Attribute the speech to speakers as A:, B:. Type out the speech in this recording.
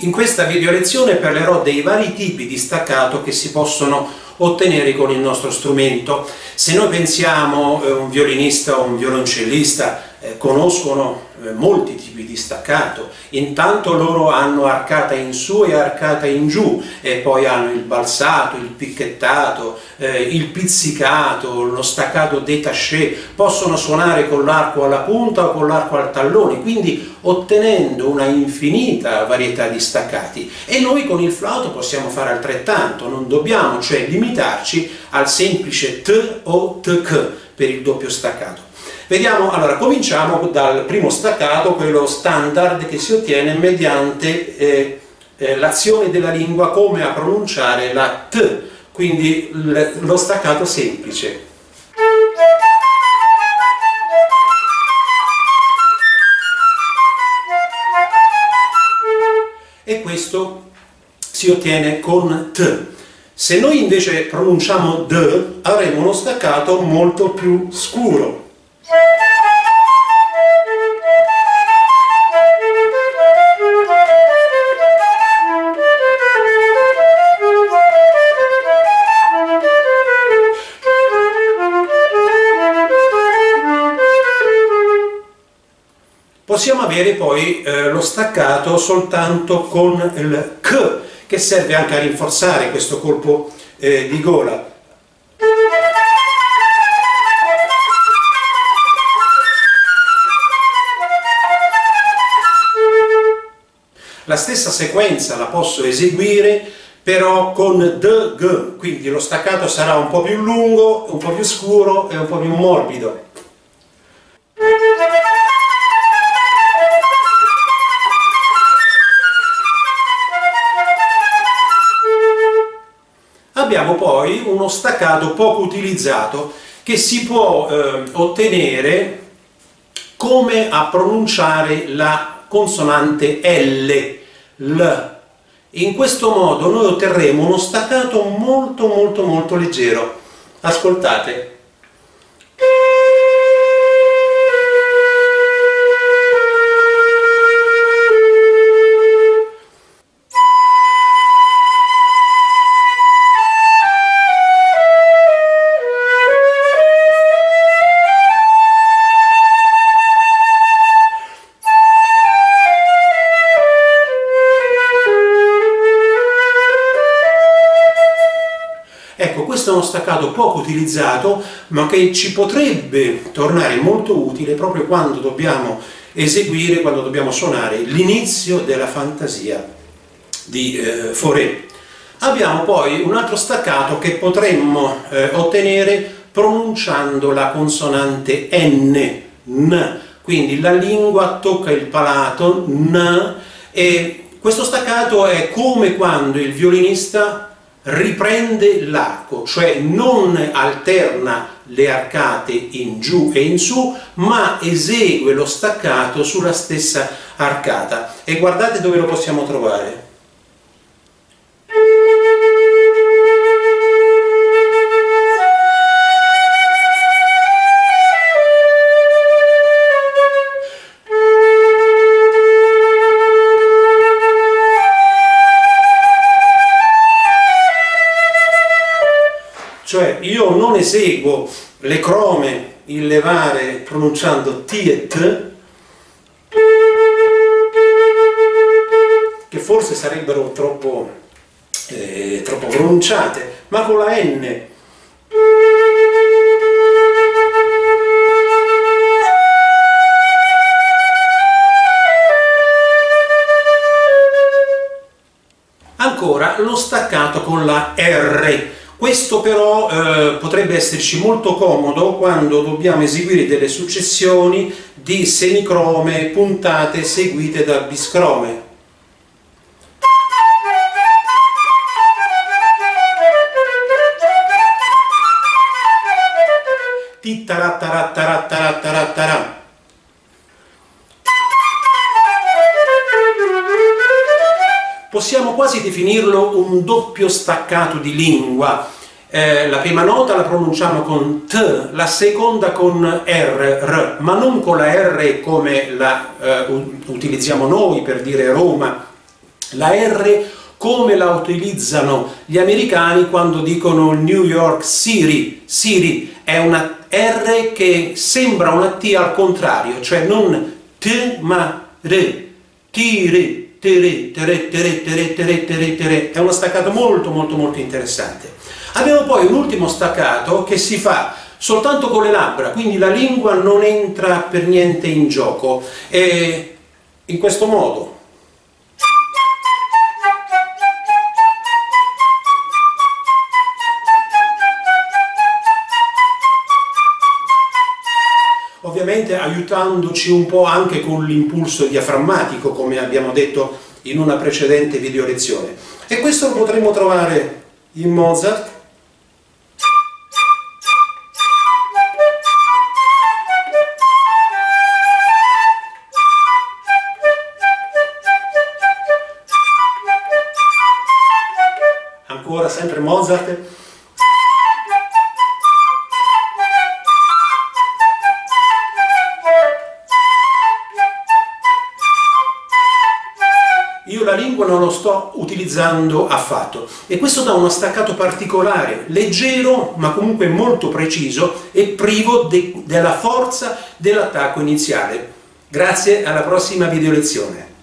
A: In questa video lezione parlerò dei vari tipi di staccato che si possono ottenere con il nostro strumento. Se noi pensiamo eh, un violinista o un violoncellista eh, conoscono eh, molti tipi di staccato, intanto loro hanno arcata in su e arcata in giù e poi hanno il balzato, il picchettato, eh, il pizzicato, lo staccato détaché, possono suonare con l'arco alla punta o con l'arco al tallone, quindi ottenendo una infinita varietà di staccati. E noi con il flauto possiamo fare altrettanto, non dobbiamo cioè limitarci al semplice t o tk per il doppio staccato. Vediamo, allora, cominciamo dal primo staccato, quello standard che si ottiene mediante eh, eh, l'azione della lingua come a pronunciare la T, quindi lo staccato semplice. E questo si ottiene con T. Se noi invece pronunciamo D, avremo uno staccato molto più scuro, possiamo avere poi eh, lo staccato soltanto con il K, che serve anche a rinforzare questo colpo eh, di gola. La stessa sequenza la posso eseguire però con G, quindi lo staccato sarà un po' più lungo, un po' più scuro e un po' più morbido. Abbiamo poi uno staccato poco utilizzato che si può eh, ottenere come a pronunciare la consonante L, L. In questo modo noi otterremo uno staccato molto molto molto leggero. Ascoltate. Questo è uno staccato poco utilizzato ma che ci potrebbe tornare molto utile proprio quando dobbiamo eseguire, quando dobbiamo suonare l'inizio della fantasia di eh, Fauré. Abbiamo poi un altro staccato che potremmo eh, ottenere pronunciando la consonante N, N, quindi la lingua tocca il palato, N, e questo staccato è come quando il violinista riprende l'arco, cioè non alterna le arcate in giù e in su, ma esegue lo staccato sulla stessa arcata. E guardate dove lo possiamo trovare. Io non eseguo le crome, il levare pronunciando T e T, che forse sarebbero troppo, eh, troppo pronunciate, ma con la N. Ancora lo staccato con la R questo però eh, potrebbe esserci molto comodo quando dobbiamo eseguire delle successioni di semicrome puntate seguite da biscrome. Tittarattarattarattarattarattara. Possiamo quasi definirlo un doppio staccato di lingua. Eh, la prima nota la pronunciamo con T, la seconda con R, R, ma non con la R come la eh, utilizziamo noi per dire Roma, La R come la utilizzano gli americani quando dicono New York City. City è una R che sembra una T al contrario, cioè non T ma R. Tire, tere, tere, tere, tere, tere, tere, tere. È uno staccato molto molto molto interessante. Abbiamo poi un ultimo staccato che si fa soltanto con le labbra, quindi la lingua non entra per niente in gioco. E in questo modo ovviamente aiutandoci un po' anche con l'impulso diaframmatico, come abbiamo detto in una precedente video lezione. E questo lo potremo trovare in Mozart, ancora sempre Mozart, io la lingua non lo sto utilizzando affatto e questo dà uno staccato particolare, leggero ma comunque molto preciso e privo de della forza dell'attacco iniziale. Grazie, alla prossima video lezione.